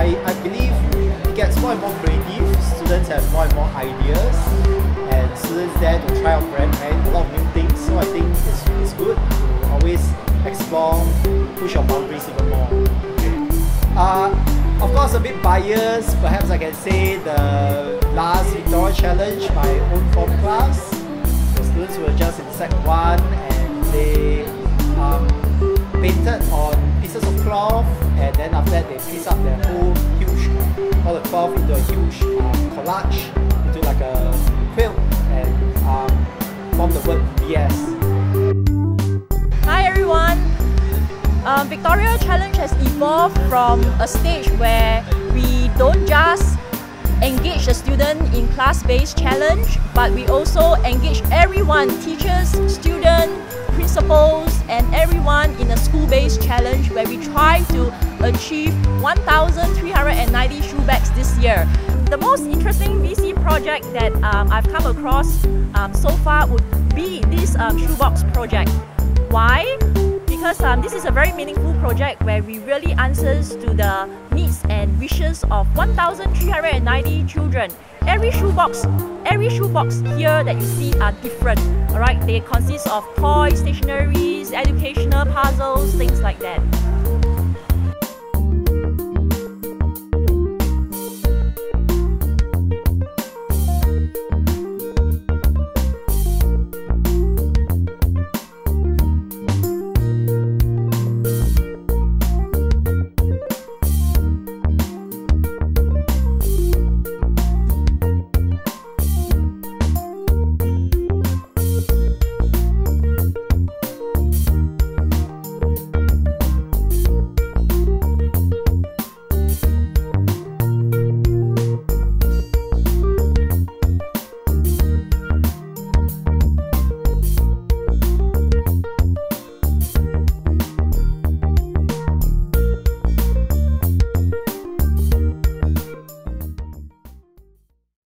I I believe it gets more and more creative. Students have more and more ideas, and students there to try out brand and a lot of new things. So I think it's, it's good to always explore, push your boundaries even more. Uh, of course, a bit biased. Perhaps I can say the last Victoria Challenge, my own form class. The students were just in Sec 1 and they um, painted on pieces of cloth then after that they piece up their whole huge, all the cloth into a huge um, collage, into like a quilt and um, form the word VS. Hi everyone! Um, Victoria Challenge has evolved from a stage where we don't just engage the student in class-based challenge, but we also engage everyone, teachers, students, principals, and everyone in a school-based challenge where we try to achieve 1,390 shoe bags this year. The most interesting VC project that um, I've come across um, so far would be this um, shoebox project. Why? Because um, this is a very meaningful project where we really answers to the needs and wishes of 1,390 children. Every shoebox, every shoebox here that you see are different. Alright, they consist of toys, stationaries, educational puzzles, things like that.